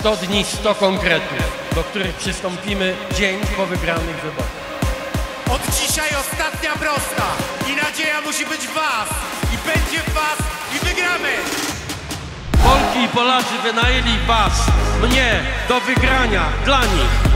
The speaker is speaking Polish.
100 dni, 100 konkretów, do których przystąpimy dzień po wygranych wyborach. Od dzisiaj ostatnia prosta i nadzieja musi być w was i będzie w was i wygramy! Polki i Polacy wynajęli was, mnie, do wygrania dla nich.